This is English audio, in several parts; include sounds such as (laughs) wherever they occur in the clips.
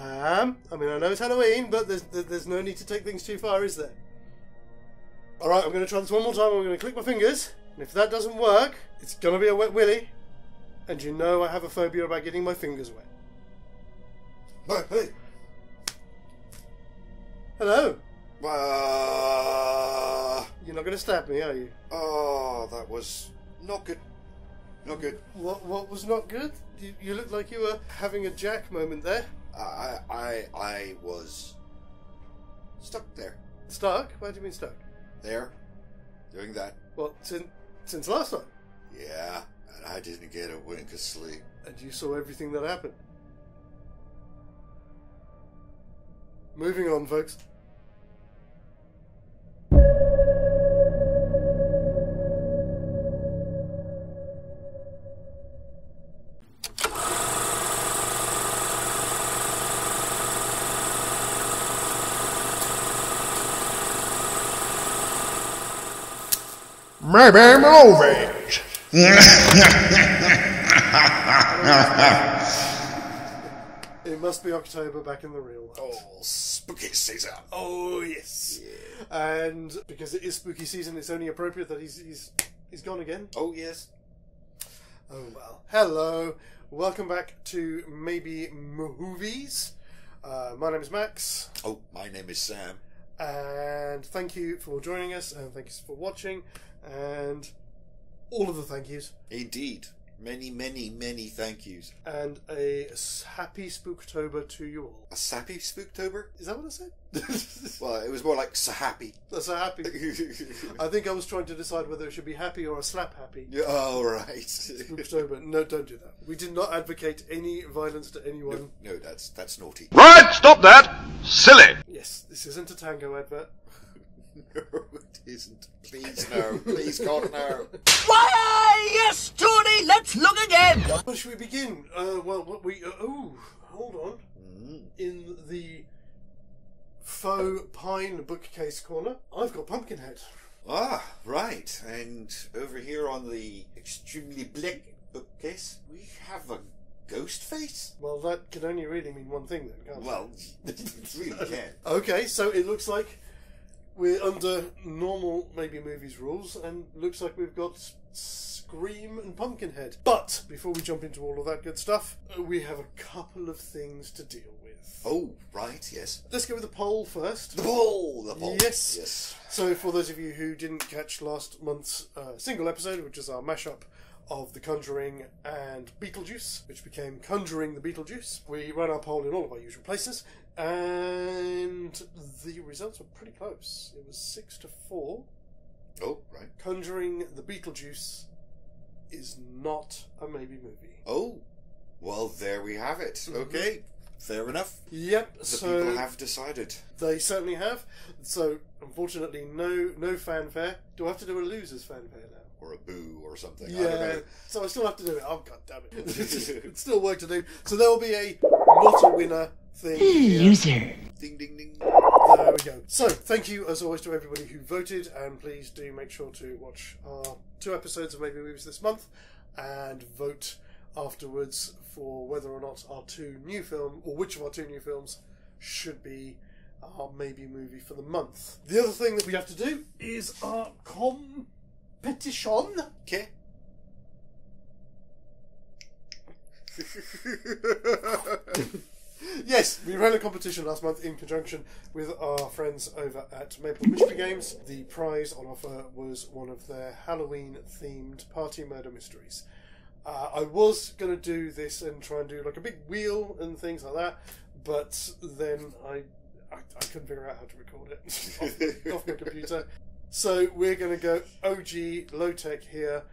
Sam? I mean, I know it's Halloween, but there's, there's no need to take things too far, is there? Alright, I'm going to try this one more time. I'm going to click my fingers. And if that doesn't work, it's going to be a wet willy. And you know I have a phobia about getting my fingers wet. Hey, hey. Hello. Uh, You're not going to stab me, are you? oh, that was not good. Not good. What What was not good? You, you look like you were having a Jack moment there. I, I, I was stuck there, Stuck? Why do you mean stuck? there, doing that. Well, since since last time. Yeah, and I didn't get a wink of sleep. And you saw everything that happened. Moving on, folks. Maybe movies. It must be October back in the real world. Oh, spooky season. Oh yes. And because it is spooky season, it's only appropriate that he's he's he's gone again. Oh yes. Oh well. Hello. Welcome back to Maybe Movies. Uh, my name is Max, Oh, my name is Sam. and thank you for joining us, and thank you for watching, and all of the thank yous, Indeed, many, many, many thank yous. and a happy Spooktober to you all. A sappy Spooktober? Is that what I said? (laughs) Well, it was more like so happy. That's a happy. (laughs) I think I was trying to decide whether it should be happy or a slap happy. Yeah, oh, right. Spooktober. No, don't do that. We did not advocate any violence to anyone. no, that's that's naughty. Right, stop that. Silly. Yes, this isn't a tango advert. No, it isn't. Please no. Please God no. Why, yes, Tony, let's look again. Where should we begin? Uh, well, what we. Uh, oh, hold on. Mm. In the faux pine bookcase corner, I've got Pumpkinhead. Ah, right. And over here on the extremely black bookcase, we have a ghost face. Well, that can only really mean one thing then, can't Well, (laughs) it really (laughs) can. Okay, so it looks like we're under normal maybe movies rules, and looks like we've got Scream and Pumpkinhead. But before we jump into all of that good stuff, uh, we have a couple of things to deal with. Oh, right. Yes. Let's go with the poll first. The poll, The poll. Yes. Yes. So, for those of you who didn't catch last month's uh, single episode, which is our mashup of The Conjuring and Beetlejuice, which became Conjuring the Beetlejuice, we ran our poll in all of our usual places, and the results were pretty close. It was six to four. Oh, right. Conjuring the Beetlejuice is not a maybe movie. Oh, well, there we have it. Mm-hmm. Okay. Fair enough. Yep. The so people have decided. they certainly have. So, unfortunately, no no fanfare. Do I have to do a losers fanfare now? Or a boo or something. I don't Yeah, know. so I still have to do it. Oh god damn it! (laughs) it's still work to do. So there will be a not a winner thing. here. Loser. Ding, ding, ding. There we go. So thank you as always to everybody who voted, and please do make sure to watch our two episodes of Maybe Movies this month, and vote afterwards for whether or not our two new film or which of our two new films should be our maybe movie for the month. The other thing that we have to do is our competition. Okay. (laughs) yes, we ran a competition last month in conjunction with our friends over at Maple Mystery Games. The prize on offer was one of their Halloween themed party murder mysteries. Uh, I was going to do this and try and do like a big wheel and things like that, but then I, I, I couldn't figure out how to record it (laughs) off, off my computer. So we're going to go OG low tech here,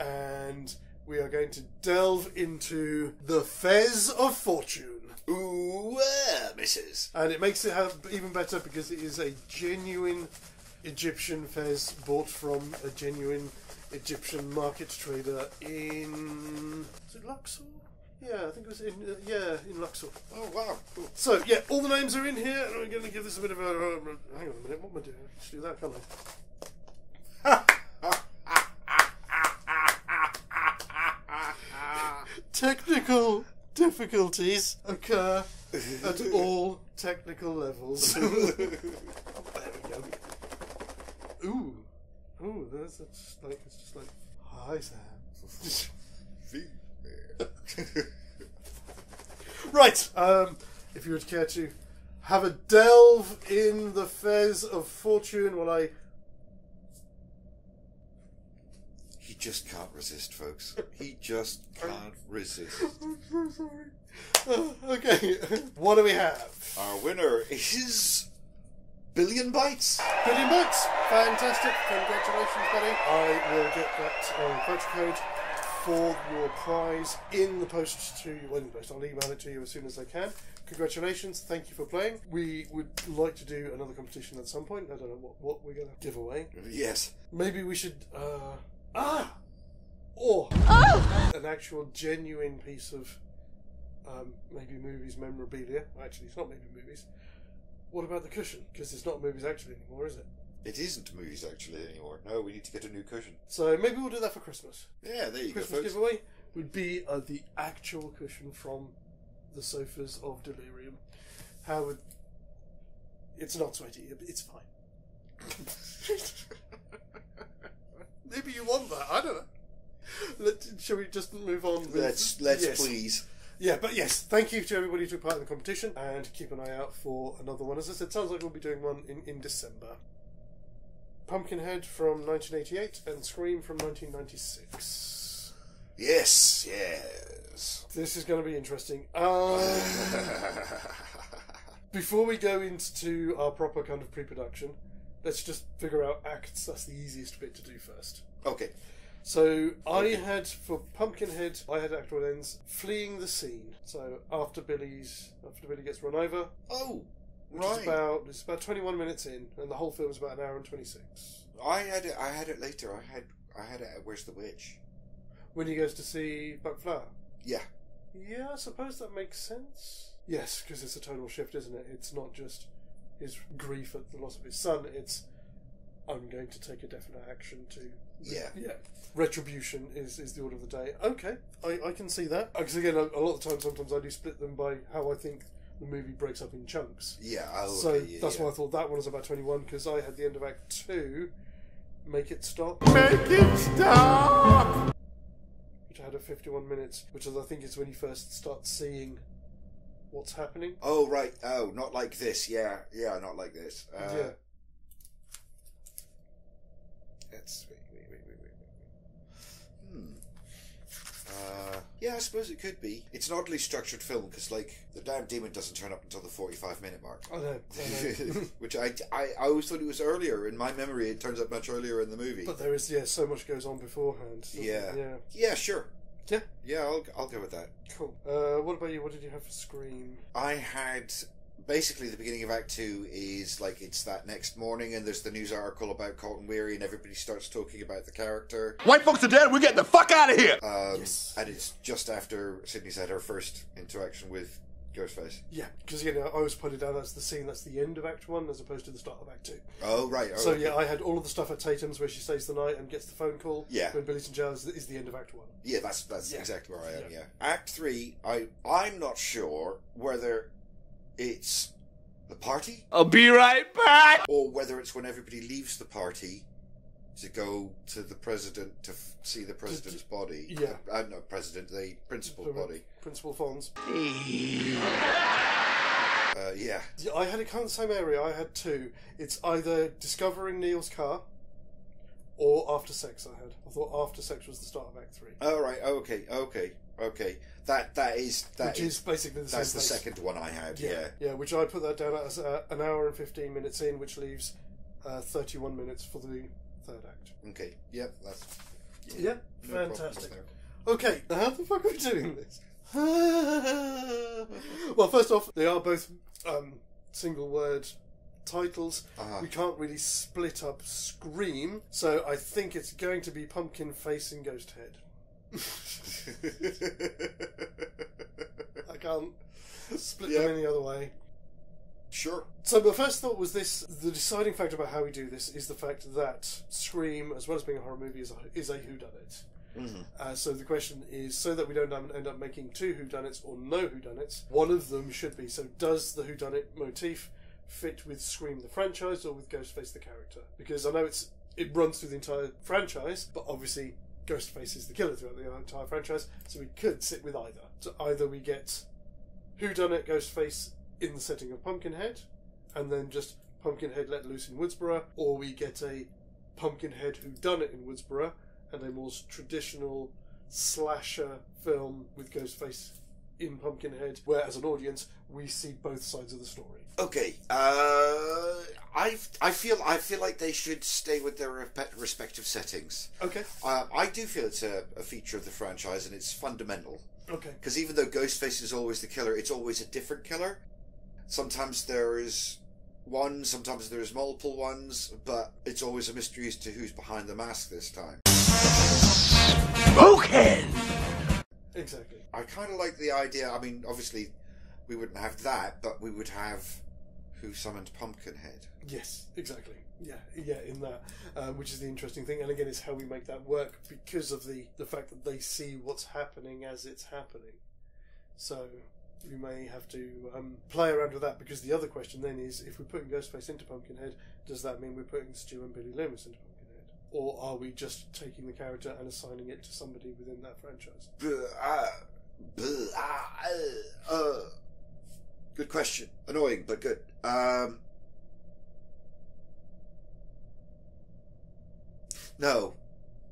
and we are going to delve into the Fez of Fortune. Ooh, uh, misses. And it makes it even better because it is a genuine Egyptian fez bought from a genuine Egyptian market trader in. Is it Luxor? Yeah, I think it was in. Uh, yeah, in Luxor. Oh, wow. Cool. So, yeah, all the names are in here, and I'm going to give this a bit of a. Uh, hang on a minute, what am I doing? Just do that, can't I? (laughs) Technical difficulties occur at all technical levels. (laughs) there we go. Ooh, ooh, that's, that's just like it's just like hi Sam. (laughs) right. Um, if you would care to have a delve in the Fez of Fortune, while I he just can't resist, folks. He just (laughs) can't resist. (laughs) I'm so sorry. Uh, (laughs) okay, what do we have? Our winner is Billion Bytes. Billion bucks! Fantastic! Congratulations, buddy. I will get that um, voucher code for your prize in the post to you. Well, in the post, I'll email it to you as soon as I can. Congratulations! Thank you for playing. We would like to do another competition at some point. I don't know what, what we're going to give away. Yes. Maybe we should. Uh, ah! Or an actual genuine piece of um, maybe movies memorabilia. Actually, it's not maybe movies. What about the cushion? Because it's not movies actually anymore, is it? It isn't movies actually anymore. No, we need to get a new cushion. So maybe we'll do that for Christmas. Yeah, there you Christmas go, folks. giveaway would be uh, the actual cushion from the sofas of Delirium. How would? It's not sweaty. It's fine. (laughs) (laughs) maybe you want that. I don't know. Let, shall we just move on? With, Let's let's Yes. please. Yeah, but yes, thank you to everybody who took part in the competition, and keep an eye out for another one. As I said, sounds like we'll be doing one in, in December. Pumpkinhead from 1988 and Scream from 1996. Yes, yes. This is going to be interesting. Um, (laughs) before we go into our proper kind of pre-production, let's just figure out acts. That's the easiest bit to do first. okay. So I had for Pumpkinhead, I had Act One ends fleeing the scene. So after Billy's, after Billy gets run over, Oh, which right. is about it's about twenty one minutes in, and the whole film is about an hour and twenty six. I had it. I had it later. I had. I had it. At Where's the witch? When he goes to see Buck Flower. Yeah. Yeah, I suppose that makes sense. Yes, because it's a tonal shift, isn't it? It's not just his grief at the loss of his son. It's I'm going to take a definite action to. Yeah. Yeah. Retribution is, is the order of the day. Okay, I, I can see that. Because again, a, a lot of times sometimes I do split them by how I think the movie breaks up in chunks. Yeah. Oh, so okay, yeah, that's yeah. why I thought that one was about 21, because I had the end of Act 2, Make It Stop, Make it stop! which I had at 51 minutes, which is, I think is when you first start seeing what's happening. Oh right. Oh, not like this. Yeah. Yeah. Not like this. Uh, Yeah. Let's wait. Wait. Wait. Wait. Wait. wait. Hmm. Uh, yeah, I suppose it could be. It's an oddly structured film because, like, the damn demon doesn't turn up until the forty-five minute mark. I know, I know. (laughs) Which I, I, I always thought it was earlier. In my memory, it turns up much earlier in the movie. but there is, yeah, so much goes on beforehand. yeah. it? Yeah. Yeah, sure. Yeah. Yeah, I'll, I'll go with that. Cool. Uh, what about you? What did you have for Scream? I had basically the beginning of Act Two is like it's that next morning, and there's the news article about Cotton Weary, and everybody starts talking about the character. White folks are dead, we're getting the fuck out of here! Um, Yes. And it's just after Sidney's had her first interaction with Ghostface. Yeah, because you know I always put it down. That's the scene. That's the end of Act One, as opposed to the start of Act Two. Oh right. Oh, so okay. yeah, I had all of the stuff at Tatum's where she stays the night and gets the phone call. Yeah. When Billy's in jail is, is the end of Act One. Yeah, that's that's Yeah. exactly where I am. Yeah. Yeah. Act three, I I'm not sure whether it's the party I'll be right back! or whether it's when everybody leaves the party to go to the president to f- see the president's body. yeah. uh, not president, the principal's body. Principal Fonz. Uh, yeah, Yeah, I had it kind of the same area. I had two. It's either discovering Neil's car or after sex. I had. I thought after sex was the start of Act Three. Oh right. Okay. Okay. Okay, that that is that which is basically the that's same the place. second one I had. Yeah, Yeah. yeah, which I put that down as uh, an hour and fifteen minutes in, which leaves uh, thirty-one minutes for the third act. Okay. Yep. That's Yeah, no fantastic. Okay, now how the fuck are we doing this? (laughs) well, first off, they are both um, single-word titles. Uh-huh. We can't really split up Scream, so I think it's going to be Pumpkin Face and Ghost Head. (laughs) I can't split Yeah. them any other way. sure. So my first thought was this: the deciding factor about how we do this is the fact that Scream, as well as being a horror movie, is a, is a whodunit. Mhm. Uh, so the question is, so that we don't end up making two whodunits or no whodunits, one of them should be. So does the whodunit motif fit with Scream the franchise or with Ghostface the character? Because I know it's it runs through the entire franchise, but obviously Ghostface is the killer throughout the entire franchise, so we could sit with either. So either we get whodunit Ghostface in the setting of Pumpkinhead, and then just Pumpkinhead let loose in Woodsboro, or we get a Pumpkinhead who done it in Woodsboro, and a more traditional slasher film with Ghostface in Pumpkinhead, where as an audience we see both sides of the story. Okay. Uh, I I feel I feel like they should stay with their rep- respective settings. Okay, Uh, I do feel it's a, a feature of the franchise and it's fundamental. okay, Because even though Ghostface is always the killer, it's always a different killer. Sometimes there is one, sometimes there's multiple ones, but it's always a mystery as to who's behind the mask this time. Smokehead! exactly. I kind of like the idea. I mean, obviously, we wouldn't have that, but we would have who summoned Pumpkinhead. Yes, exactly. Yeah, yeah, in that, um, which is the interesting thing, and again, it's how we make that work because of the the fact that they see what's happening as it's happening. So we may have to um, play around with that because the other question then is, if we're putting Ghostface into Pumpkinhead, does that mean we're putting Stu and Billy Loomis into Pumpkinhead, or are we just taking the character and assigning it to somebody within that franchise? Buh, ah, buh, ah, uh, uh. Good question. Annoying, but good. Um, no,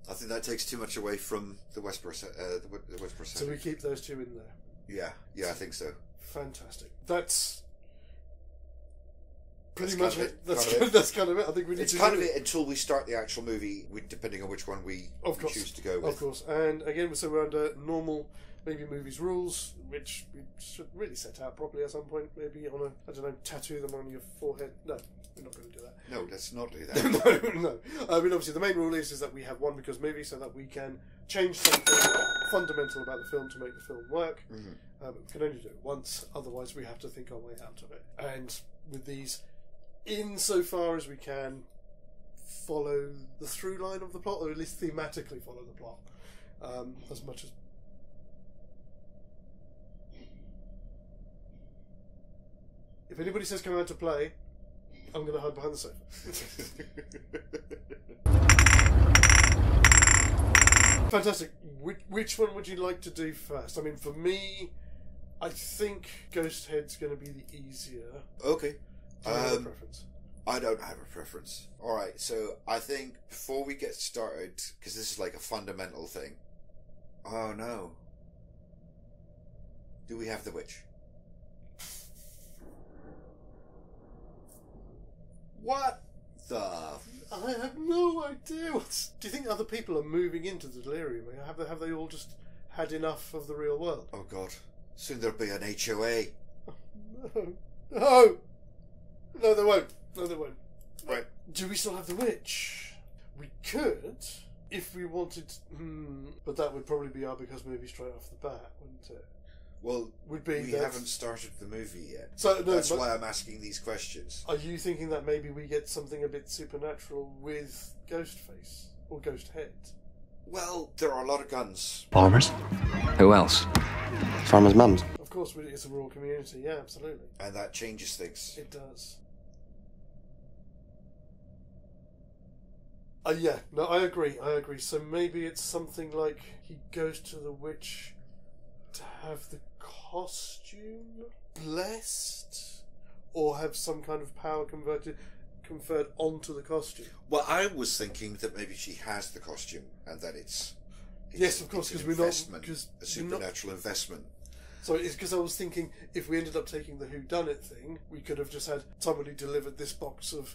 I think that takes too much away from the se- uh, the, the So we keep those two in there. Yeah, yeah, I think so. Fantastic. That's. Pretty That's much kind of it. it, That's kind of (laughs) it. that's kind of it. I think we need It's to kind of it until we start the actual movie, depending on which one we, Of we choose to go with. Of course. And again, so we're under normal maybe movies rules, which we should really set out properly at some point. Maybe on a, I don't know, tattoo them on your forehead. No, we're not going to do that. No, let's not do that. (laughs) no, no. I mean, obviously, the main rule is, is that we have one because movie so that we can change something fundamental about the film to make the film work. Mhm. Uh, but we can only do it once, otherwise, we have to think our way out of it. And with these, insofar as we can, follow the through line of the plot, or at least thematically follow the plot, um, as much as. If anybody says come out to play, I'm going to hide behind the sofa. (laughs) Fantastic. Which, which one would you like to do first? I mean, for me, I think Ghost Head's going to be the easier. okay. Do you have a Um, preference? I don't have a preference. All right, so I think before we get started, because this is like a fundamental thing. Oh no. Do we have the witch? What the? I have no idea. What's, do you think other people are moving into the delirium? Have they, have they all just had enough of the real world? Oh god. Soon there'll be an HOA. (laughs) No. No! No, they won't. No, they won't. Right. Do we still have the witch? We could, if we wanted. Hmm, but that would probably be our because movie straight off the bat, wouldn't it? Well, Would be we that- haven't started the movie yet. So no, That's but why I'm asking these questions. are you thinking that maybe we get something a bit supernatural with Ghostface or Ghost Head? Well, there are a lot of guns. Farmers? Who else? Farmers' mums. Of course, we- it's a rural community. Yeah, absolutely, And that changes things. it does. Uh, yeah, no, I agree. I agree. So maybe it's something like he goes to the witch to have the costume blessed, or have some kind of power converted conferred onto the costume. Well, I was thinking that maybe she has the costume and that it's It's- Yes, of course, because we're not- investment, 'cause a we're not- supernatural investment. So it's because I was thinking if we ended up taking the Who Done It thing, we could have just had somebody delivered this box of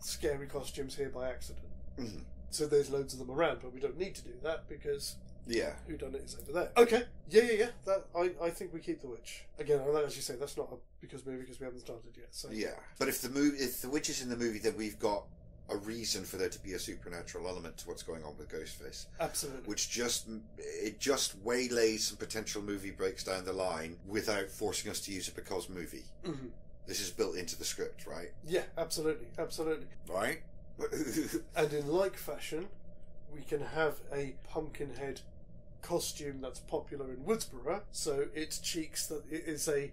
scary costumes here by accident. Mhm. So there's loads of them around, but we don't need to do that because Yeah, Who Done It is over there. Okay, yeah, yeah, yeah. That I, I think we keep the witch again. As you say, that's not a because movie because we haven't started yet. So yeah. But if the movie, if the witch is in the movie, then we've got a reason for there to be a supernatural element to what's going on with Ghostface, absolutely. which just it just waylays some potential movie breaks down the line without forcing us to use a because movie. Mhm. This is built into the script, right? Yeah, absolutely, absolutely. Right. (laughs) And in like fashion, we can have a pumpkinhead costume that's popular in Woodsboro, so it cheeks that it is a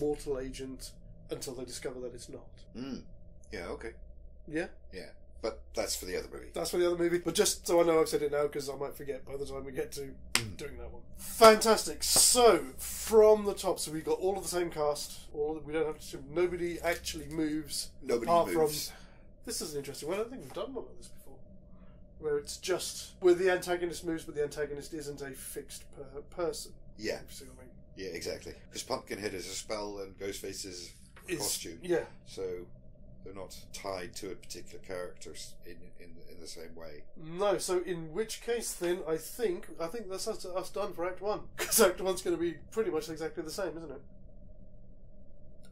mortal agent until they discover that it's not. mm. Yeah. Okay. Yeah, Yeah. But that's for the other movie. that's for the other movie. But just so I know I've said it now because I might forget by the time we get to doing that one. Fantastic. So from the top, so we've got all of the same cast. All of, we don't have to. Nobody actually moves. Nobody apart moves. from. This is an interesting one. I don't think we've done one of this before. Where it's just where the antagonist moves, but the antagonist isn't a fixed per- person. Yeah. If you see what I mean? Yeah. Exactly. Because Pumpkinhead is a spell and Ghostface is a It's- costume. Yeah. So they're not tied to a particular character s- in in in the same way. No, so in which case then I think I think that's us, us done for Act One (laughs) because Act One's going to be pretty much exactly the same, isn't it?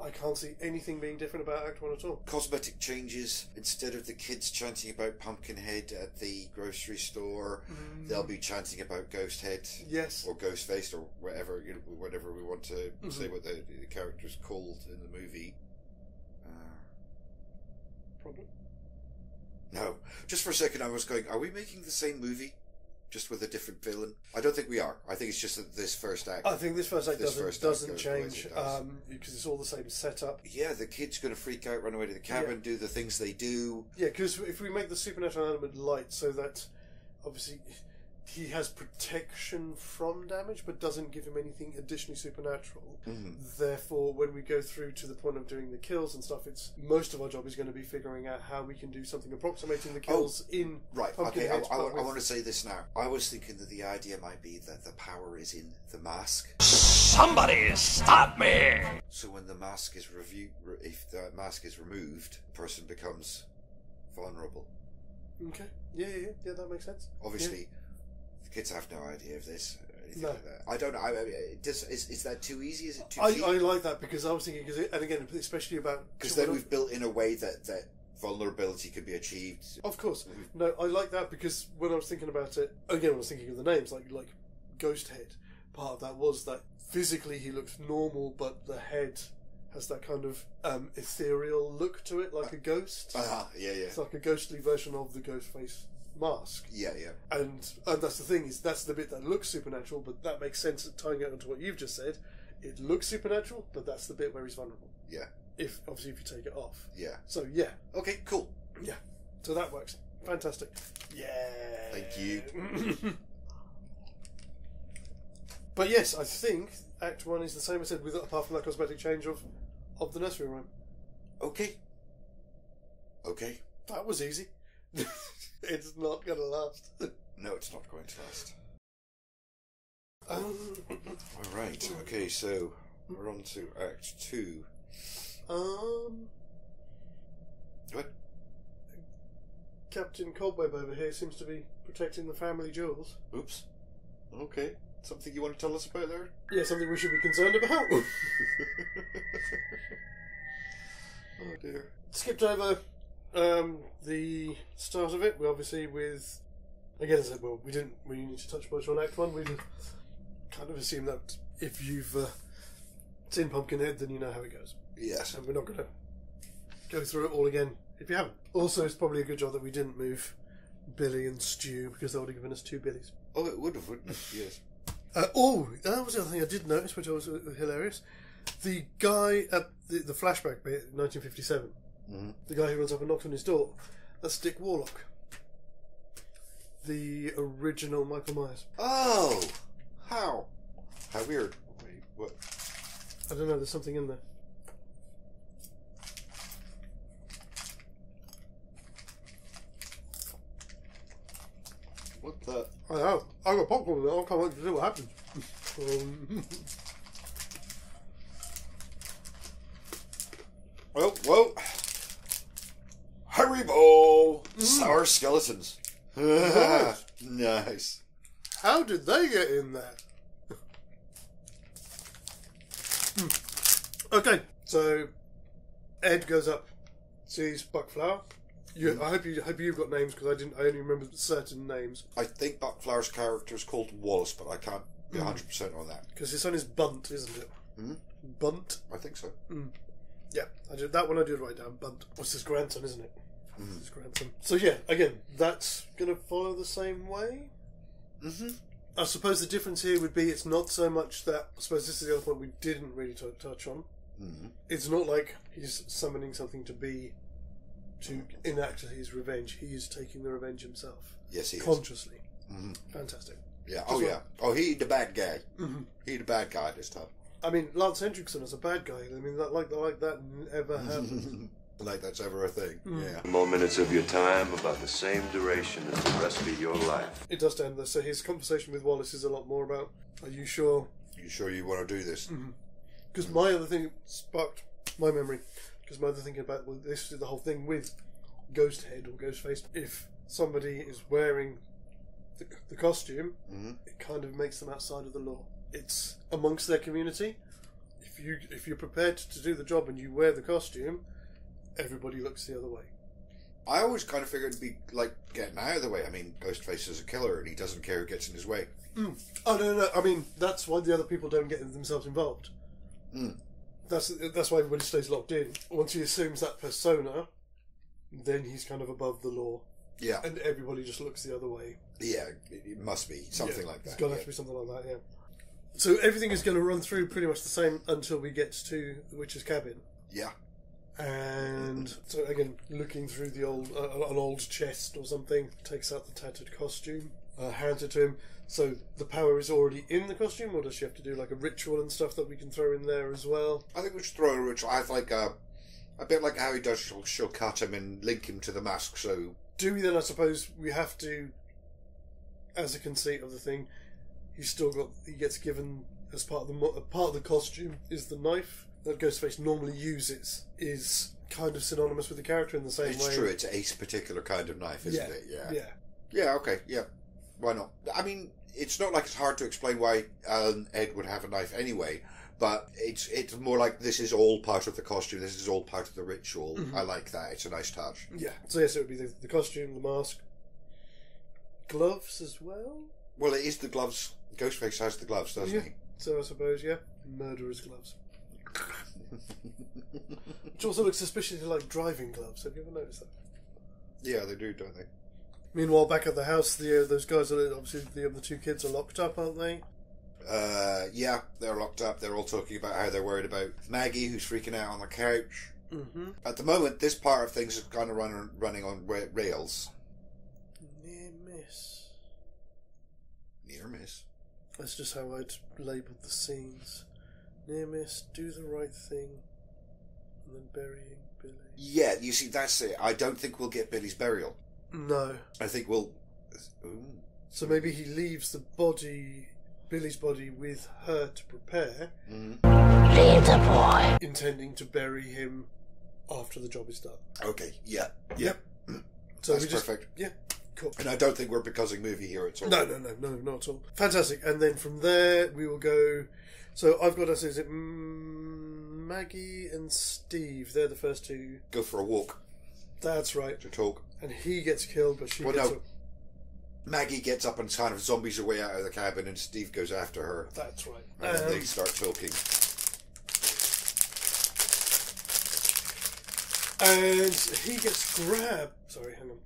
I can't see anything being different about Act One at all. Cosmetic changes. Instead of the kids chanting about Pumpkinhead at the grocery store, they'll be chanting about Ghosthead Yes, or Ghost Ghostface or whatever you know, whatever we want to Mhm. say what the, the character's called in the movie. Uh, problem. no, just for a second, I was going. Are we making the same movie, just with a different villain? I don't think we are. I think it's just that this first act. I think this first act This doesn't doesn't change it does. um, because it's all the same setup. yeah, the kid's going to freak out, run away to the cabin, do the things they do. Yeah, because if we make the supernatural element light, so that obviously he has protection from damage, but doesn't give him anything additionally supernatural. Mhm. Therefore, when we go through to the point of doing the kills and stuff, it's most of our job is going to be figuring out how we can do something approximating the kills in Oh, Right. Okay. I, Pumpkinhead, I, but with- want to say this now. I was thinking that the idea might be that the power is in the mask. Somebody stop me! So when the mask is review, re- if the mask is removed, the person becomes vulnerable. Okay. Yeah, yeah, yeah, yeah. That makes sense. Obviously, the kids have no idea of this. No. like. I don't know. I, mean, does, is, is that too easy? Is it too I. I like that because I was thinking, cause it, and again, especially about Because then we've built in a way that, that vulnerability can be achieved. Of course. No, I like that because when I was thinking about it, again, I was thinking of the names, like like Ghost Head. Part of that was that physically he looks normal, but the head has that kind of um, ethereal look to it, like a ghost. Ah, yeah, yeah. It's like a ghostly version of the ghost face mask. Yeah, yeah. And and that's the thing is that's the bit that looks supernatural, but that makes sense tying it onto what you've just said. It looks supernatural, but that's the bit where he's vulnerable. Yeah, If obviously if you take it off. yeah. So yeah, Okay, cool. yeah. So that works. Fantastic. Yeah. Thank you. (clears throat) but yes, I think Act One is the same. I said, with apart from that cosmetic change of of the nursery rhyme. Okay. Okay. That was easy. (laughs) it's not gonna last. No, it's not going to last. um, All right. Okay, so we're on to Act Two. um, What? Captain Cobweb over here seems to be protecting the family jewels. Oops. Okay. Something you want to tell us about there? Yeah, something we should be concerned about. (laughs) oh dear. skipped over um, the start of it. We obviously with again, as I said, well, we didn't really need to touch much on Act One. We kind of assume that if you've uh, seen Pumpkinhead, then you know how it goes, Yes. and we're not going to go through it all again if you haven't. Also, it's probably a good job that we didn't move Billy and Stu because they would have given us two Billies. Oh, it would have, wouldn't it? Yes. Uh, oh, that was the other thing I did notice, which was uh, hilarious. The guy at the, the flashback bit, 1957, Mhm. the guy who runs up and knocks on his door, that's Dick Warlock, the original Michael Myers. Oh, how? How weird. Wait, what? I don't know, there's something in there. What the? I have. I got popcorn now. I can't wait to see what happens. (laughs) um, (laughs) Well, whoa. Sour skeletons. (laughs) nice. how did they get in there? Hmm. okay, so Ed goes up, sees Buck Flower. You, I hope you hope you've got names because I didn't. I only remember certain names I think Buck Flower's character is called Wallace, but I can't be 100% on that. because his son is Bunt, isn't it? Mhm. Bunt. I think so. Yeah, I did that one. I did write down. Bunt. What's his grandson, isn't it? Grandson. So yeah, again, that's gonna follow the same way. Mm-hmm. I suppose the difference here would be it's not so much that. I suppose this is the other point we didn't really t- touch on. Mm-hmm. It's not like he's summoning something to be to enact his revenge. He is taking the revenge himself Yes, he is. consciously. Mhm. Fantastic. Yeah. Oh, yeah. Oh, he the bad guy. Mhm. He the bad guy this time. I mean, Lance Henriksen is a bad guy. I mean, that like like that ever happened. (laughs) like that's ever a thing. Yeah. More minutes of your time, about the same duration as the rest of your life. it does end there. So his conversation with Wallace is a lot more about. Are you sure You sure you want to do this? Because my other thing sparked my memory. Because my other thinking about well, this is the whole thing with Ghost Head or Ghost Face. If somebody is wearing the, the costume, Mhm. it kind of makes them outside of the law. It's amongst their community. If you if you're prepared to do the job and you wear the costume, everybody looks the other way. I always kind of figured it'd be like getting out of the way. I mean, Ghostface is a killer and he doesn't care who gets in his way. Oh no, no. I mean that's why the other people don't get themselves involved. Mm. That's that's why everybody stays locked in. Once he assumes that persona, then he's kind of above the law, Yeah. and everybody just looks the other way. Yeah, it, it must be something Yeah, like that. It's gonna yeah. have to be something like that. Yeah. So everything is going to run through pretty much the same until we get to the witch's cabin. yeah. And so again, looking through the old uh, an old chest or something, takes out the tattered costume, uh, hands it to him. So the power is already in the costume, or does she have to do like a ritual and stuff that we can throw in there as well? I think we should throw in a ritual. I like a, a bit like how he does. She'll, she'll cut him and link him to the mask. So Do we then? I suppose we have to, as a conceit of the thing, he's still got. He gets given as part of the mo- part of the costume is the knife that Ghostface normally uses. Is kind of synonymous with the character in the same it's way. true. It's a particular kind of knife, isn't yeah, it? Yeah. yeah. Yeah. Okay. Yeah. Why not? I mean, it's not like it's hard to explain why um, Ed would have a knife anyway. But it's it's more like this is all part of the costume. This is all part of the ritual. Mm-hmm. I like that. It's a nice touch. Yeah. So yes, it would be the, the costume, the mask, gloves as well. Well, it is the gloves. Ghostface has the gloves, doesn't Yeah. So I suppose yeah, murderer's gloves. Which also looks suspiciously like driving gloves. Have you ever noticed that? Yeah, they do, don't they? Meanwhile, back at the house, the uh, those guys are obviously the other two kids are locked up, aren't they? Uh, yeah, they're locked up. They're all talking about how they're worried about Maggie, who's freaking out on the couch. Mm-hmm. At the moment, this part of things is kind of run, running on ra- rails. Near miss. Near miss. That's just how I'd labelled the scenes. Near miss, do the right thing, and then burying Billy. Yeah, you see, that's it. I don't think we'll get Billy's burial. No. I think we'll. Ooh. So maybe he leaves the body, Billy's body, with her to prepare, mm-hmm. Leave the boy. intending to bury him after the job is done. Okay, yeah. Yep. Mm, so That's just perfect. yeah, cool. And I don't think we're becoming movie here at all. No, no, no, no, not at all. Fantastic. And then from there we will go. So I've got us. Is it Maggie and Steve? They're the first two. Go for a walk That's right. to talk. And he gets killed, but she Well, gets no. up. Maggie gets up and kind of zombies her way out of the cabin, and Steve goes after her. That's right. And then Um, they start talking. and he gets grabbed. Sorry, hang on.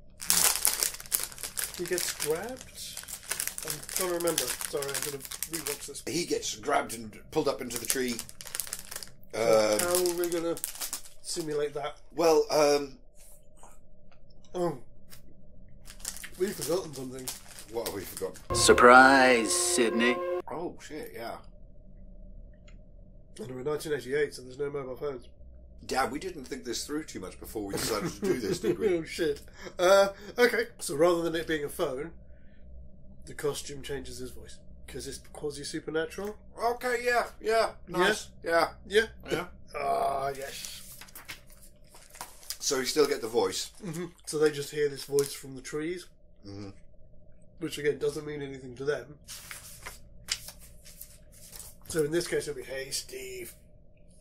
He gets grabbed. I'm trying to remember. Sorry, I'm going to rewatch this. He gets grabbed and pulled up into the tree. Um, How are we going to simulate that? well, um, Oh, we've forgotten something. what have we forgotten? Surprise, Sidney. Oh shit! Yeah, And we're in 1988, so there's no mobile phones. yeah. We didn't think this through too much before we decided to do this, did we? (laughs) oh shit. Uh, okay, so rather than it being a phone, the costume changes his voice because it's quasi supernatural. Okay, yeah, yeah, nice, yeah, Yeah. yeah. (laughs) Ah, yes. So you still get the voice. So they just hear this voice from the trees, which again doesn't mean anything to them. So in this case, it'll be, "Hey, Steve,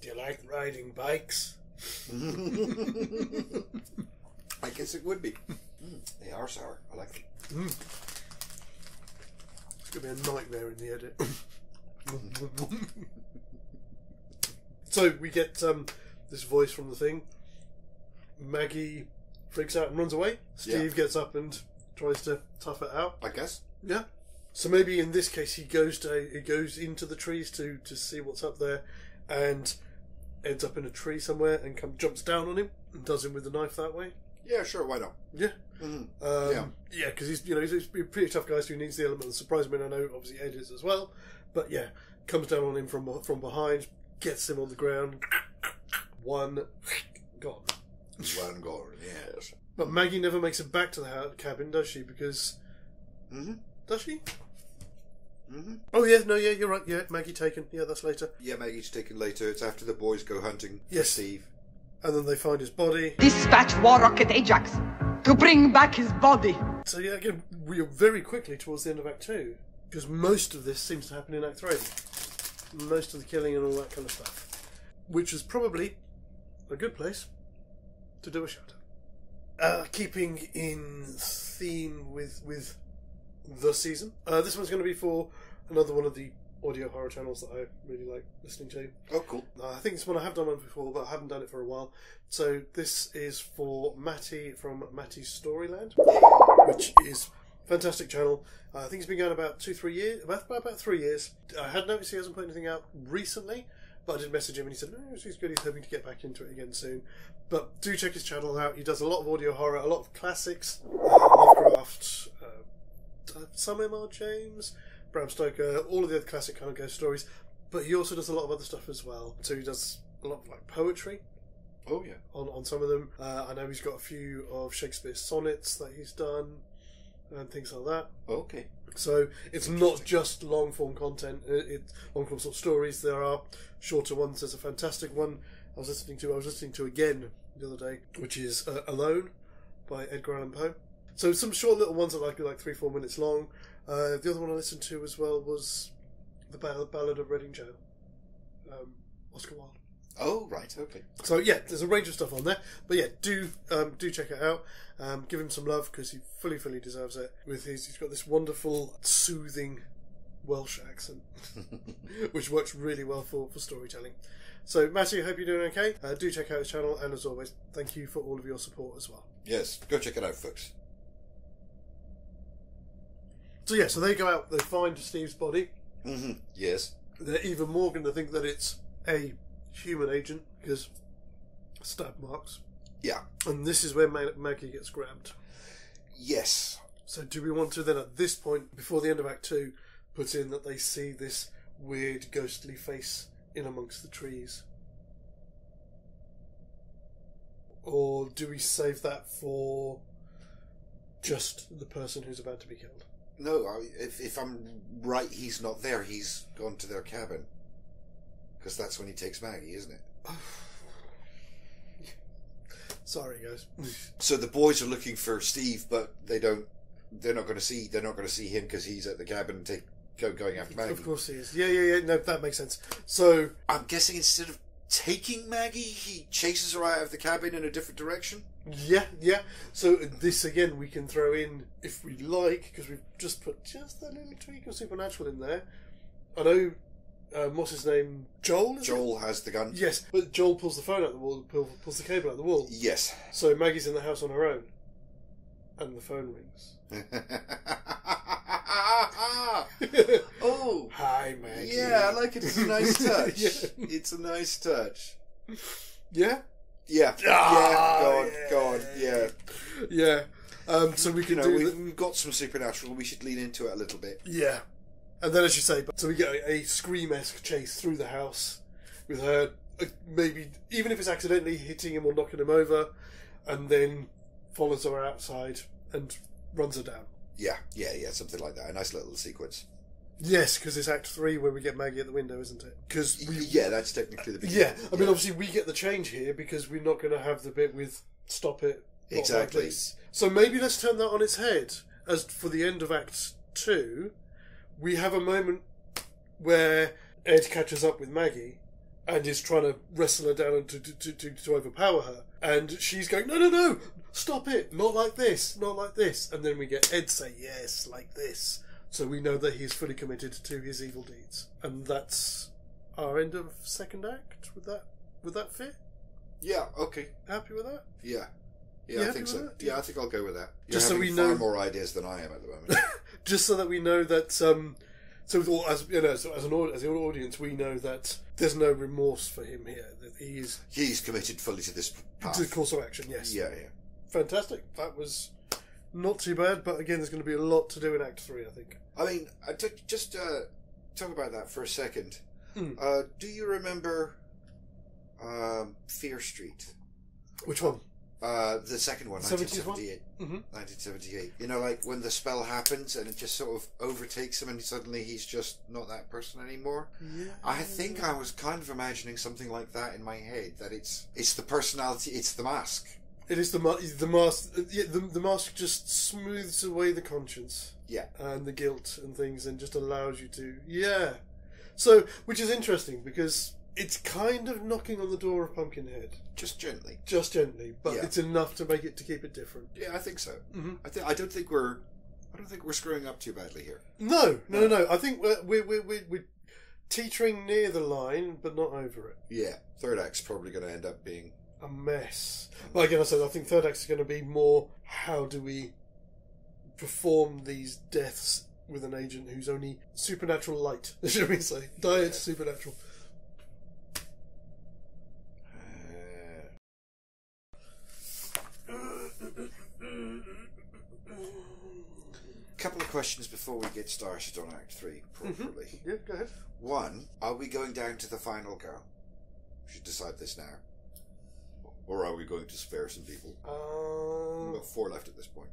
do you like riding bikes?" (laughs) I guess it would be. Mm, they are sour. I like them. It's gonna be a nightmare in the edit. (laughs) so we get um, this voice from the thing. Maggie freaks out and runs away. Steve Yeah. gets up and tries to tough it out. I guess. Yeah. So maybe in this case he goes to he goes into the trees to to see what's up there, and ends up in a tree somewhere and come jumps down on him and does him with the knife that way. Yeah, sure. Why not? Yeah. Mhm. Um, Yeah. yeah, because he's you know he's, he's a pretty tough guy, so he needs the element of surprise. I mean, I know obviously Ed is as well, but yeah, comes down on him from from behind, gets him on the ground, one gone. One gone. Yes. But Maggie never makes it back to the ha- cabin, does she? Because Mhm. does she? Mhm. Oh yeah, no, yeah, you're right. Yeah, Maggie taken. Yeah, that's later. Yeah, Maggie's taken later. It's after the boys go hunting for Yes. Steve. And then they find his body. Dispatch War Rocket Ajax to bring back his body. So yeah, again, we are very quickly towards the end of Act Two because most of this seems to happen in Act Three. Most of the killing and all that kind of stuff, which is probably a good place to do a shout. Uh, keeping in theme with with the season, uh, this one's going to be for another one of the audio horror channels that I really like listening to. Oh, cool. Uh, I think it's one I have done one before, but I haven't done it for a while. So this is for Mattie from Mattie's Storyland, which is a fantastic channel. Uh, I think it's been going about two, three years, about, about three years. I had noticed he hasn't put anything out recently, but I did message him and he said, "No, he's good. He's hoping to get back into it again soon." But do check his channel out. He does a lot of audio horror, a lot of classics, uh, Lovecraft, uh, some M.R. James, Bram Stoker, all of the other classic kind of ghost stories. But he also does a lot of other stuff as well. So he does a lot of like poetry Oh, yeah. on, on some of them. Uh, I know he's got a few of Shakespeare's sonnets that he's done and things like that. Okay. So it's not just long form content, it, it long form sort of stories. There are shorter ones. There's a fantastic one I was listening to. I was listening to again the other day, which is uh, Alone by Edgar Allan Poe. So some short little ones that like like three four minutes long. Uh, the other one I listened to as well was the Ballad, Ballad of Reading Gaol, um, Oscar Wilde. Oh, right. Okay. So yeah, there's a range of stuff on there. But yeah, do um, do check it out. Um, give him some love because he fully, fully deserves it. With his, he's got this wonderful, soothing Welsh accent, (laughs) which works really well for, for storytelling. So Matthew, hope you're doing okay. Uh, do check out his channel, and as always, thank you for all of your support as well. Yes. Go check it out, folks. So yeah, so they go out, they find Steve's body. hmm Yes. They're even more going to think that it's a human agent because stab marks, Yeah. and this is where Ma- Maggie gets grabbed. Yes. So, do we want to then, at this point, before the end of Act Two, put in that they see this weird ghostly face in amongst the trees? Or do we save that for just the person who's about to be killed? No, I, if, if I'm right, he's not there. He's gone to their cabin. Because that's when he takes Maggie, isn't it? (sighs) Sorry, guys. (laughs) So the boys are looking for Steve, but they don't. They're not going to see. They're not going to see him because he's at the cabin take, go, going after Maggie. of course he is. Yeah, yeah, yeah. No, that makes sense. So, I'm guessing instead of taking Maggie, he chases her out of the cabin in a different direction. Yeah, yeah. So this again we can throw in if we like because we've just put just a little tweak of supernatural in there. I know um, what's his name, Joel. Is it? Joel has the gun. Yes, but Joel pulls the phone out the wall, pull- pulls the cable out the wall. Yes. So Maggie's in the house on her own, and the phone rings. (laughs) (laughs) oh. Hi, Maggie. Yeah, I like it. It's a nice (laughs) touch. Yeah. It's a nice touch. Yeah, Yeah. Ah, yeah. Go on. yeah. Go on. Yeah. yeah. Um, so we You can know, do we've, the- we've got some supernatural. We should lean into it a little bit. Yeah. And then, as you say, so we get a, a scream esque chase through the house with her, uh, maybe, even if it's accidentally hitting him or knocking him over, and then follows her outside and runs her down. Yeah, yeah, yeah, something like that. A nice little sequence. Yes, because it's Act Three where we get Maggie at the window, isn't it? Because we Yeah, that's technically the beginning. Yeah, I mean, obviously, we get the change here because we're not going to have the bit with "stop it." like Exactly. So maybe let's turn that on its head. As for the end of Act Two, we have a moment where Ed catches up with Maggie and is trying to wrestle her down and to to, to, to overpower her, and she's going, "No, no, no! Stop it! Not like this! Not like this!" And then we get Ed say, "Yes, like this." So we know that he's fully committed to his evil deeds, and that's our end of second act. Would that would that fit? Yeah, okay. Happy with that? Yeah. You Yeah, I think so. that? Yeah, I think I'll go with that. You're Just so we far know- more ideas than I am at the moment. (laughs) Just so that we know that, um, so with all, as you know, so as an as an audience, we know that there's no remorse for him here. That he is He's committed fully to this path. to the course of action. Yes, Yeah, yeah. fantastic. That was not too bad, but again, there's going to be a lot to do in Act Three. I think. I mean, I just uh, talk about that for a second. Hmm. Uh, do you remember um, Fear Street? Which one? Uh, the second one, 70s one? 1978. Mhm. 1978. You know, like when the spell happens and it just sort of overtakes him and suddenly he's just not that person anymore. Yeah. I think I was kind of imagining something like that in my head. That it's it's the personality, it's the mask. It is the ma- the mask. Yeah, the, the mask just smooths away the conscience. Yeah. and the guilt and things and just allows you to yeah so which is interesting because it's kind of knocking on the door of pumpkinhead Just gently. just gently but Yeah. it's enough to make it to keep it different Yeah, I think so. Mhm. I think I don't think we're I don't think we're screwing up too badly here. no no no no i think we're we're, we're, we're, we're teetering near the line but not over it Yeah, third act's probably going to end up being a mess but again i said i think third act is going to be more how do we perform these deaths with an agent who's only supernatural light (laughs) should we say diet supernatural couple of questions before we get started on Act Three properly. yeah go ahead One, are we going down to the final girl? We should decide this now. Or are we going to spare some people? We've Um, got four left at this point.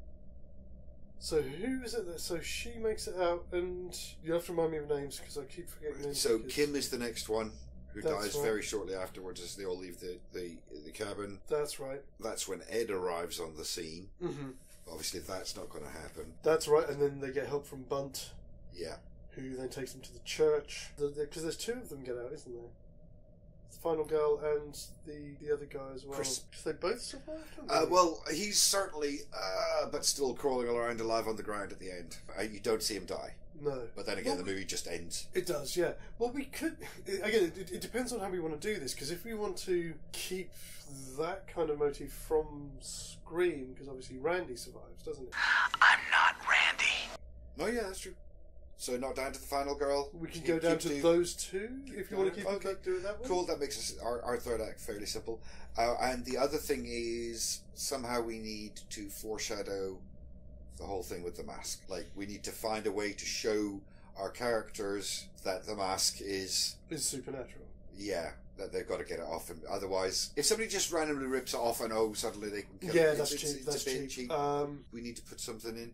so who is it that? So she makes it out, and you have to remind me of names because I keep forgetting names. So Kim is the next one, who That's dies right. very shortly afterwards as they all leave the, the, the cabin. That's right. That's when Ed arrives on the scene. hmm Obviously, that's not going to happen. That's right. And then they get help from Bunt, Yeah. who then takes them to the church. Because there's two of them get out, isn't there? The final girl and the the other guy as well. Chris- 'Cause they both survive. don't Uh, they? well, he's certainly, uh, but still crawling around alive on the ground at the end. Uh, you don't see him die. no. But then again, Well, the movie just ends. It does, yeah. Well, we could again. It, it depends on how we want to do this. Because if we want to keep that kind of motif from Scream, because obviously Randy survives, doesn't it? I'm not Randy. Oh, yeah, that's true. So, not down to the final girl. We can Keep- go down to do- those two if you want to keep Okay. it, do it that way. Cool, that makes us, our, our third act fairly simple. Uh, and the other thing is somehow we need to foreshadow the whole thing with the mask. Like, we need to find a way to show our characters that the mask is, It's supernatural. yeah, that they've got to get it off. And otherwise, if somebody just randomly rips it off and oh, suddenly they can kill Yeah, that's it's, cheap. it's, that's cheap. cheap. Um, we need to put something in.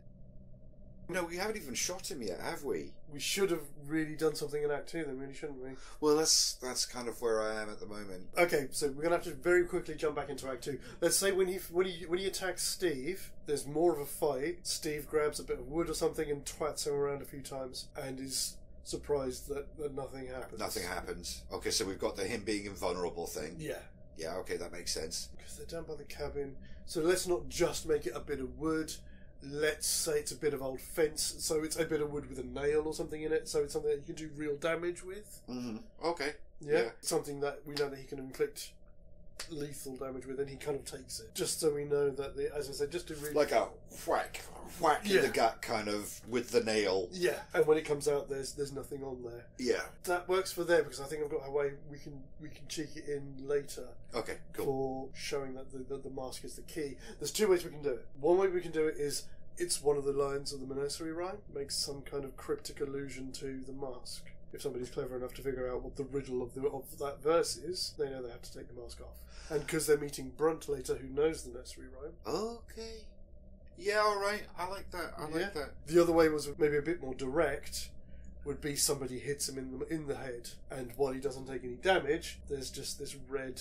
No, we haven't even shot him yet, have we? we should have really done something in Act Two, then, really, shouldn't we? Well, that's that's kind of where I am at the moment. Okay, so we're gonna have to very quickly jump back into Act Two. Let's say when he when he when he attacks Steve, there's more of a fight. Steve grabs a bit of wood or something and twats him around a few times, and is surprised that, that nothing happens. Nothing happens. Okay, so we've got the him being invulnerable thing. Yeah, Yeah, okay, that makes sense. because they're down by the cabin. So let's not just make it a bit of wood. Let's say it's a bit of old fence, so it's a bit of wood with a nail or something in it, so it's something that you can do real damage with. Mm-hmm. Okay. Yeah. Yeah. Something that we know that he can inflict lethal damage with, and he kind of takes it. Just so we know that, the, as I said, just to really. Like a whack, whack in the gut, kind of with the nail. Yeah, and when it comes out, there's there's nothing on there. Yeah. That works for them because I think I've got a way we can we can cheek it in later Okay. Cool. for showing that the, that the mask is the key. There's two ways we can do it. One way we can do it is it's one of the lines of the nursery rhyme makes some kind of cryptic allusion to the mask. If somebody's clever enough to figure out what the riddle of the of that verse is, they know they have to take the mask off. And because they're meeting Brunt later, who knows the nursery rhyme, Okay. Yeah, all right. I like that. I like Yeah. that. The other way was maybe a bit more direct. Would be somebody hits him in the in the head, and while he doesn't take any damage, there's just this red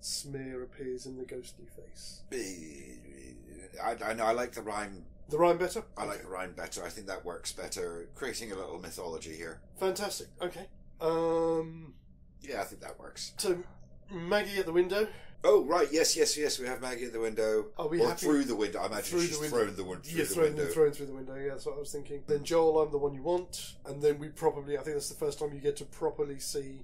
smear appears in the ghostly face. Eh, eh, eh. I, I know. I like the rhyme. The rhyme better. I like the rhyme better. I think that works better. Creating a little mythology here. Fantastic. Okay. Um. Yeah, I think that works. So Maggie at the window. Oh right, yes, yes, yes. We have Maggie at the window. Are we or happy- through the window? I imagine Through she's the window. thrown the, win- through the thrown, window. thrown through the window. Yeah, that's what I was thinking. Then Joel, I'm the one you want, and then we probably, I think that's the first time you get to properly see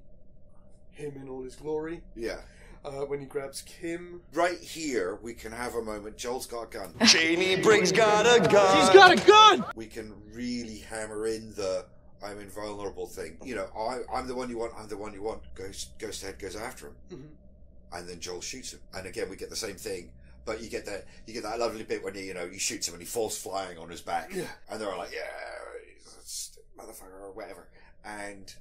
him in all his glory Yeah. Uh, when he grabs Kim. Right here, we can have a moment. Joel's got a gun. (laughs) Jamie Briggs got a gun. She's got a gun! we can really hammer in the I'm invulnerable thing. You know, I, I'm the one you want. I'm the one you want. Goes Ghost Head goes after him, Mhm. and then Joel shoots him. And again, we get the same thing. But you get that you get that lovely bit when he you know he shoots him and he falls flying on his back. Yeah. And they're all like, yeah, motherfucker or whatever. And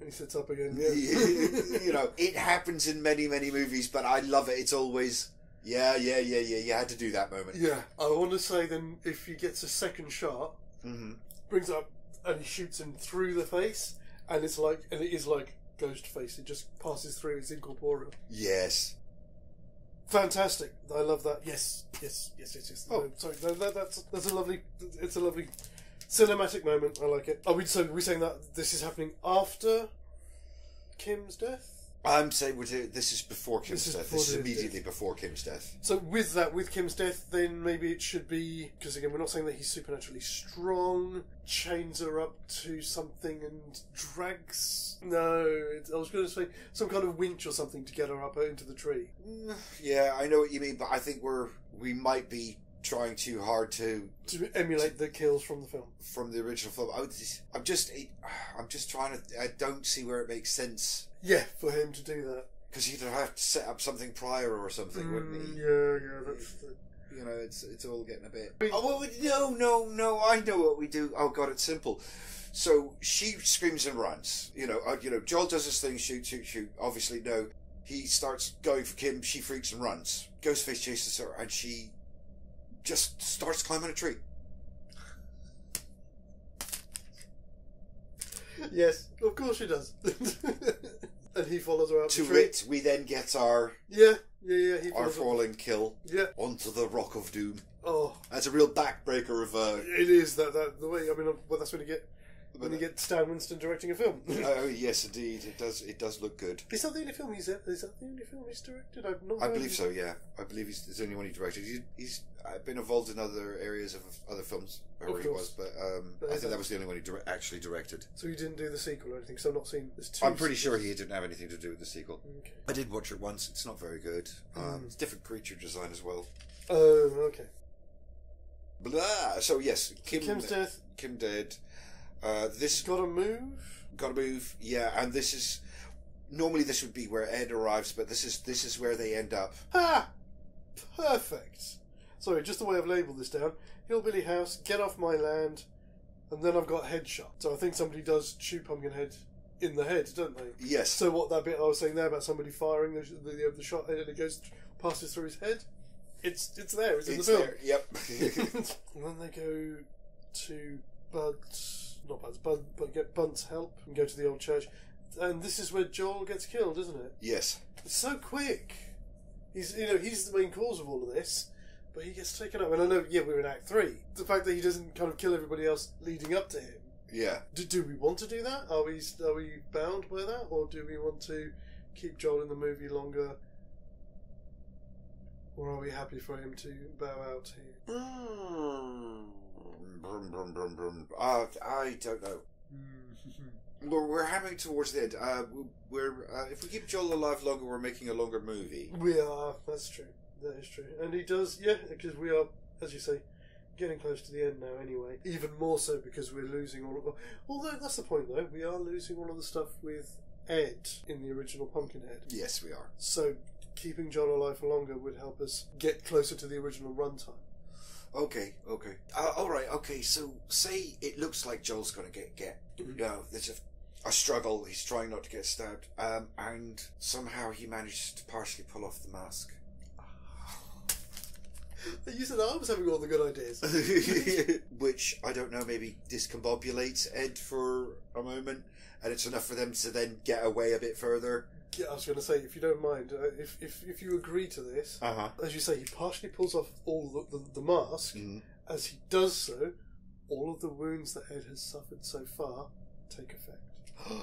And he sits up again. Yeah. (laughs) you know, it happens in many many movies, but I love it. It's always yeah, yeah, yeah, yeah. You had to do that moment. yeah. I want to say then if he gets a second shot, hmm brings it up and he shoots him through the face, and it's like, and it is like ghost face. It just passes through. It's incorporeal. Yes. Fantastic. I love that. Yes, yes, yes, yes, yes. Oh. No, sorry, that, that, that's that's a lovely. It's a lovely cinematic moment. I like it. Are we so? We saying that this is happening after Kim's death? I'm saying we're doing, this is before Kim's This is death. before This is the- immediately before Kim's death. So with that, with Kim's death, then maybe it should be because again, we're not saying that he's supernaturally strong. Chains her up to something and drags. No, it, I was going to say some kind of winch or something to get her up into the tree. (sighs) Yeah, I know what you mean, but I think we're we might be trying too hard to To emulate the kills from the film. from the original film. I I'm just I'm just trying to. I don't see where it makes sense Yeah, for him to do that. because he'd have to set up something prior or something, wouldn't Mm, he? yeah, yeah, that's. The, You know, it's it's all getting a bit. Oh well, we- no, no, no! I know what we do. Oh god, it's simple. So she screams and runs. You know, uh, you know. Joel does his thing, shoot, shoot, shoot. Obviously, no. He starts going for Kim. She freaks and runs. Ghostface chases her, and she just starts climbing a tree. yes, of course she does. (laughs) and he follows her out To the tree. it, we then get our Yeah, yeah, yeah. He our falling kill Yeah. onto the Rock of Doom. Oh, That's a real backbreaker of. Uh, it is that that the way. I mean, well, that's when you get when you get Stan Winston directing a film. (laughs) oh (laughs) yes, indeed, it does. It does look good. is that the only film he's is that the only film he's directed? I've not. I believe so. Yeah, I believe he's the only one he directed. He's, he's uh, been involved in other areas of other films. Wherever Of he was, but um, But I think that- that was the only one he actually directed. So he didn't do the sequel or anything. So I've not seen. There's two. I'm pretty sure he didn't have anything to do with the sequel. Okay. I did watch it once. It's not very good. Um, Mm. It's different creature design as well. Oh, okay. Blah. So yes, Kim. Kim's death. Kim dead. Uh, this Got to move. gotta move. Yeah, and this is normally this would be where Ed arrives, but this is this is where they end up. Ha! Perfect. Sorry, just the way I've labelled this down. Hillbilly house, get off my land, and then I've got headshot. So I think somebody does shoot Pumpkinhead in the head, don't they? Yes. So what that bit I was saying there about somebody firing the the, the shot and it goes passes through his head, it's it's there. It's in it's the film. there. Yep. (laughs) and then they go to Bud's, not Bud's, Bud, but get Bunt's help and go to the old church. And this is where Joel gets killed, isn't it? yes. It's so quick. He's you know he's the main cause of all of this, but he gets taken up. And I know, yeah, we're in Act Three. The fact that he doesn't kind of kill everybody else leading up to him. Yeah. Do, do we want to do that? Are we are we bound by that, or do we want to keep Joel in the movie longer? Or are we happy for him to bow out here? Hmm. Brum, brum, brum, brum. Uh, I don't know. (laughs) We're, we're having towards the end. Uh, we're uh, if we keep Joel alive longer, we're making a longer movie. We are. That's true. That is true. And he does, yeah, because we are, as you say, getting close to the end now. Anyway, even more so because we're losing all of. Although that's the point, though, we are losing all of the stuff with Ed in the original Pumpkinhead. Yes, we are. So keeping John alive for longer would help us get closer to the original runtime. Okay, okay. Uh, all right, okay. So say it looks like Joel's going to get get. You know, there's a a struggle. He's trying not to get stabbed, um, and somehow he manages to partially pull off the mask. (sighs) You said I was having all the good ideas. (laughs) which I don't know maybe discombobulates Ed for a moment, and it's enough for them to then get away a bit further. Yeah, I was going to say, if you don't mind, uh, if, if if you agree to this, Uh huh. as you say, he partially pulls off all the, the, the mask. Mhm. As he does so, all of the wounds that Ed has suffered so far take effect. (gasps)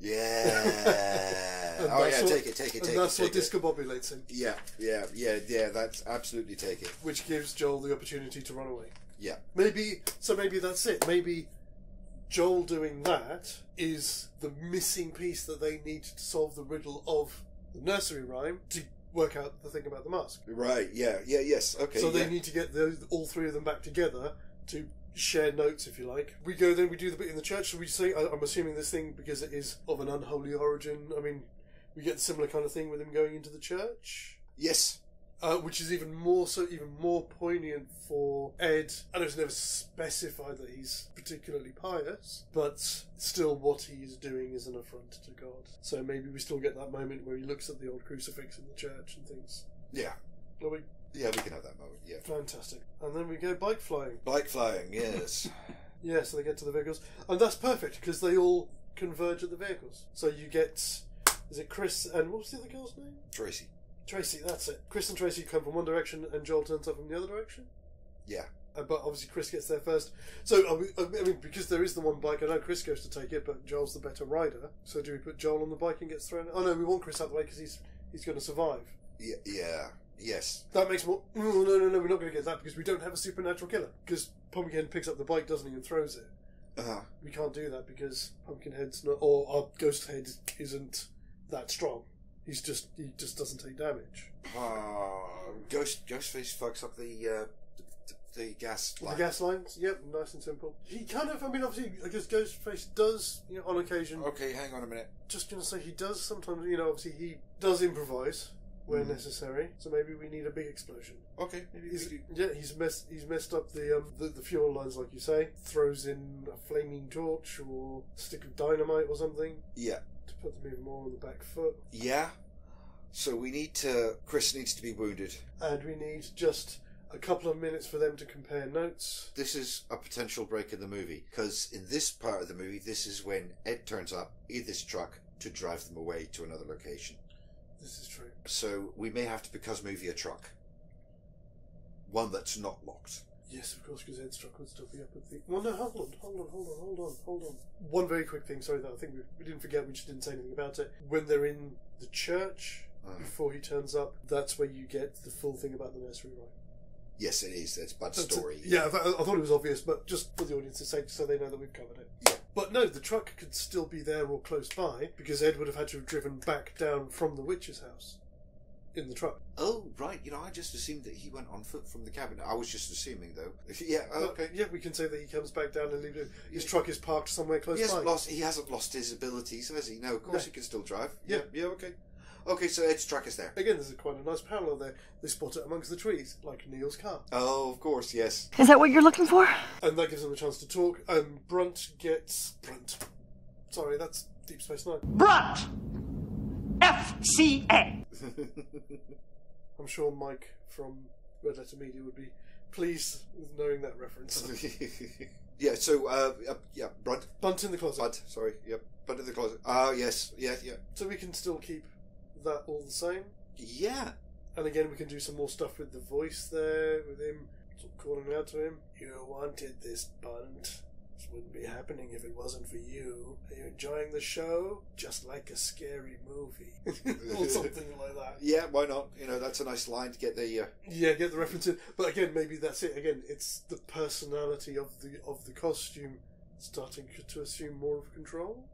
Yeah. (laughs) And oh yeah, what- take it, take it, and take that's it. what Take it. discombobulates him, Yeah, yeah, yeah, yeah. That's absolutely take it. which gives Joel the opportunity to run away. Yeah. Maybe so. Maybe that's it. Maybe Joel doing that is the missing piece that they need to solve the riddle of the nursery rhyme to work out the thing about the mask. Right. Yeah. Yeah. Yes. Okay. so they need to get those, all three of them back together to share notes, if you like. We go then. We do the bit in the church. So we say, I- I'm assuming this thing because it is of an unholy origin. I mean, we get the similar kind of thing with him going into the church. Yes. Uh, which is even more so, even more poignant for Ed. And know it's never specified that he's particularly pious, but still, what he is doing is an affront to God. So maybe we still get that moment where he looks at the old crucifix in the church and thinks, Yeah. "Oh, we Yeah. We can have that moment. Yeah. fantastic." And then we go bike flying. Bike flying. Yes. (laughs) Yeah, so they get to the vehicles, and that's perfect because they all converge at the vehicles. So you get, is it Chris and what was the other girl's name? Tracy. Tracy, that's it. Chris and Tracy come from one direction, and Joel turns up from the other direction. Yeah. Uh, but obviously, Chris gets there first. So, I mean- I mean, because there is the one bike, I know Chris goes to take it, but Joel's the better rider. So, do we put Joel on the bike and gets thrown? Oh no, we want Chris out the way because he's he's going to survive. Yeah. Yeah. Yes. That makes more. Oh, no, no, no, we're not going to get that because we don't have a supernatural killer. Because Pumpkinhead picks up the bike, doesn't he, and throws it. Uh huh. We can't do that because Pumpkinhead's not, or our Ghost Head isn't that strong. He's just he just doesn't take damage. Uh, Ghost Ghostface fucks up the uh, the, the gas line. The gas lines, yep, nice and simple. He kind of, I mean, obviously, I guess Ghostface does, you know, on occasion. Okay, hang on a minute. Just gonna say he does sometimes, you know, obviously he does improvise where Mhm. necessary. So maybe we need a big explosion. Okay, He's, yeah, he's messed. He's messed up the, um, the the fuel lines, like you say. Throws in a flaming torch or stick of dynamite or something Yeah. To put them even more on the back foot. Yeah. So we need to. Chris needs to be wounded. And we need just a couple of minutes for them to compare notes. This is a potential break in the movie because in this part of the movie, this is when Ed turns up in this truck to drive them away to another location. This is true. So we may have to because movie a truck, one that's not locked. Yes, of course, because Ed's truck would still be up at the. Well, no, hold on, hold on, hold on, hold on, hold on. One very quick thing, sorry, that I think we, we didn't forget, we just didn't say anything about it. When they're in the church, Uh, before he turns up, that's where you get the full thing about the nursery rhyme. yes, it is. It's Bud's That's story. Yeah, I, th- I thought it was obvious, but just for the audience's sake, so they know that we've covered it. Yeah. But no, the truck could still be there or close by, because Ed would have had to have driven back down from the witch's house in the truck. Oh, right. You know, I just assumed that he went on foot from the cabin. I was just assuming, though. (laughs) yeah. oh, okay. Yeah, we can say that he comes back down and leaves it. His truck is parked somewhere close He hasn't by. lost. He hasn't lost his abilities, has he? No, of course No. he can still drive. Yeah. Yeah. Okay. Okay. So Ed's truck is there. Again, there's a quite a nice parallel there. They spot it amongst the trees, like Neil's car. Oh, of course. Yes. Is that what you're looking for? And that gives them a chance to talk. And Brunt gets. Brunt. Sorry, that's Deep Space Nine. Brunt. FCA. (laughs) I'm sure Mike from Red Letter Media would be pleased with knowing that reference. (laughs) yeah. So, uh, uh, yeah, Brunt, Bunt in the closet. Bud. Sorry. Yep. Bud in the closet. Ah, yes. Yeah. Yeah. So we can still keep that all the same. Yeah. And again, we can do some more stuff with the voice there, with him sort of calling out to him. You wanted this, Bunt. This wouldn't be happening if it wasn't for you. Are you enjoying the show? Just like a scary movie. (laughs) or something like that. Yeah. Why not? You know, that's a nice line to get the. Uh, Yeah, get the reference in. But again, maybe that's it. Again, it's the personality of the of the costume starting to assume more of control.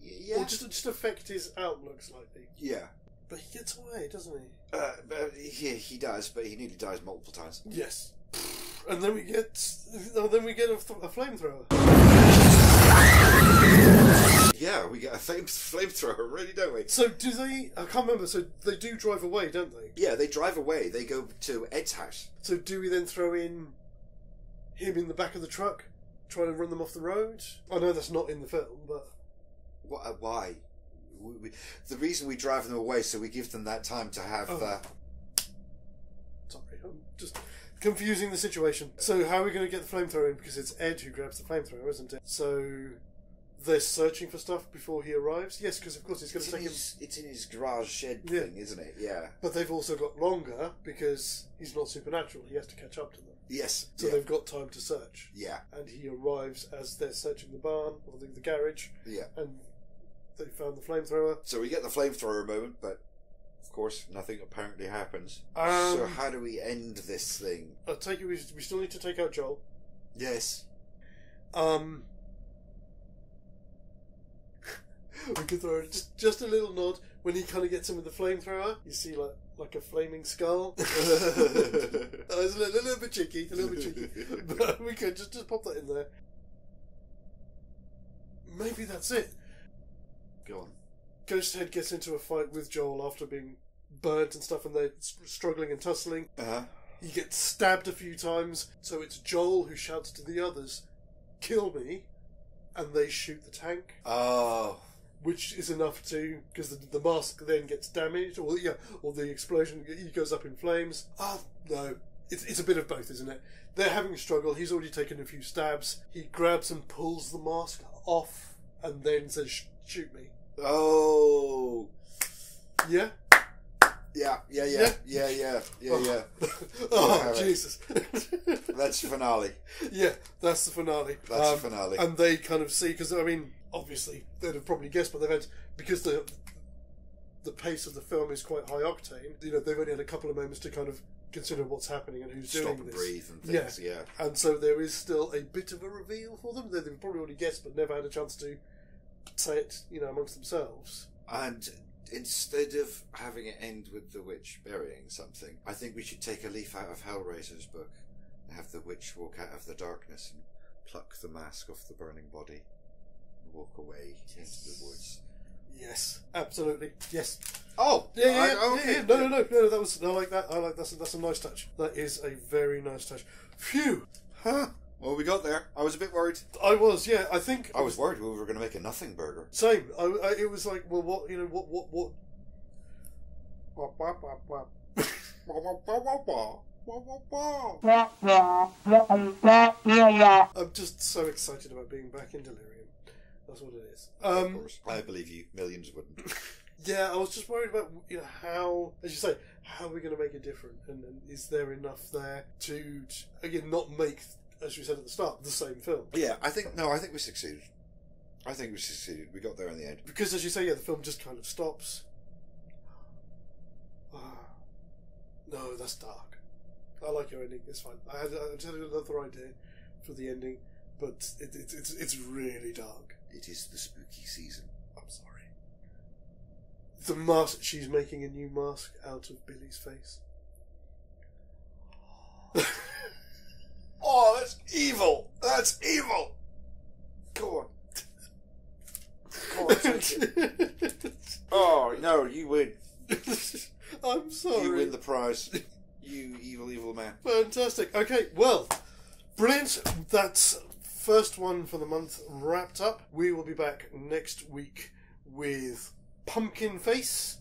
yeah. Or just, just affect his outlook slightly. yeah. But he gets away, doesn't he? Uh, but he he does, but he nearly dies multiple times. Yes. (laughs) And then we get, oh, then we get a, th- a flamethrower. Yeah, we get a flame flamethrower, really, don't we? So do they? I can't remember. So they do drive away, don't they? Yeah, they drive away. They go to Ed's house. So do we then throw in him in the back of the truck, trying to run them off the road? I know that's not in the film, but What? Uh, why? We, we, the reason we drive them away so we give them that time to have. Oh. Uh, sorry, I'm just confusing the situation. So how are we going to get the flamethrower in? Because it's Ed who grabs the flamethrower, isn't it? So they're searching for stuff before he arrives. Yes, because of course it's going to take him. his, it's in his garage shed Yeah. thing, isn't it? Yeah. But they've also got longer because he's not supernatural. He has to catch up to them. Yes. So yeah. they've got time to search. yeah. And he arrives as they're searching the barn or the, the garage, Yeah. and they found the flamethrower. So we get the flamethrower moment, but of course nothing apparently happens. Um, so how do we end this thing? I take it we, we still need to take out Joel. Yes. Um, (laughs) we could throw just just a little nod when he kind of gets him with the flamethrower. You see like like a flaming skull. (laughs) Oh, it's a little, a little bit cheeky, a little bit cheeky, (laughs) but we could just just pop that in there. Maybe that's it. Go on. Ghosthead gets into a fight with Joel after being burnt and stuff, and they're struggling and tussling. Uh huh. He gets stabbed a few times, so it's Joel who shouts to the others, "Kill me!" and they shoot the tank. Oh. which is enough to because the, the mask then gets damaged, or yeah, or the explosion he goes up in flames. Ah, no, it's it's a bit of both, isn't it? They're having a struggle. He's already taken a few stabs. He grabs and pulls the mask off, and then says, "Shoot me." Oh. Yeah. Yeah, yeah, yeah, yeah, yeah, yeah, yeah. oh. (laughs) oh Jesus. (laughs) that's the finale. Yeah, that's the finale. That's um, the finale. And they kind of see, because, I mean, obviously, they'd have probably guessed, but they've had, because the the pace of the film is quite high octane, you know, they've only had a couple of moments to kind of consider what's happening and who's Stop doing and this. breathe and things, yeah. yeah. And so there is still a bit of a reveal for them. They've probably already guessed, but never had a chance to it, you know, amongst themselves. And instead of having it end with the witch burying something, I think we should take a leaf out of Hellraiser's book and have the witch walk out of the darkness and pluck the mask off the burning body and walk away into the woods. Yes, absolutely. Yes. Oh, Yeah, yeah, I- yeah, okay. yeah, yeah. No, no, no, no. That was I like that. I like that's a, that's a nice touch. That is a very nice touch. Phew. Huh. Well, we got there. I was a bit worried. I was, yeah. I think I was worried we were going to make a nothing burger. Same. I, I, it was like, well, what you know, what, what, what? I'm just so excited about being back in Delirium. That's what it is. of Um, course, I believe you. Millions wouldn't. (laughs) yeah, I was just worried about you know how, as you say, how are we going to make it different, and, and is there enough there to, to again not make, as we said at the start, the same film? yeah, I think no. I think we succeeded. I think we succeeded. We got there in the end. Because as you say, yeah, the film just kind of stops. Ah, no, that's dark. I like your ending. It's fine. I had, I had another idea for the ending, but it, it, it's it's really dark. It is the spooky season. I'm sorry. The mask. She's making a new mask out of Billy's face. Oh, that's evil. That's evil. Go on. Go on. (laughs) Oh no, you win. (laughs) I'm sorry. You win the prize. (laughs) You evil, evil man. Fantastic. Okay, well, brilliant. That's first one for the month wrapped up. We will be back next week with Pumpkin Face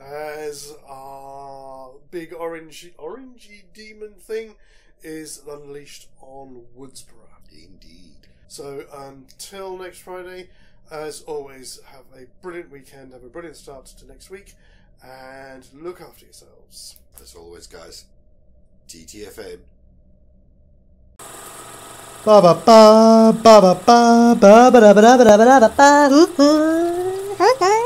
as our big orange orangey demon thing is unleashed on Woodsboro. Indeed. So until next Friday, as always, have a brilliant weekend, have a brilliant start to next week, and look after yourselves. As always, guys. TTFN. Ba ba ba ba ba ba ba ba ba ba ba ba ba ba. Ooh, ooh.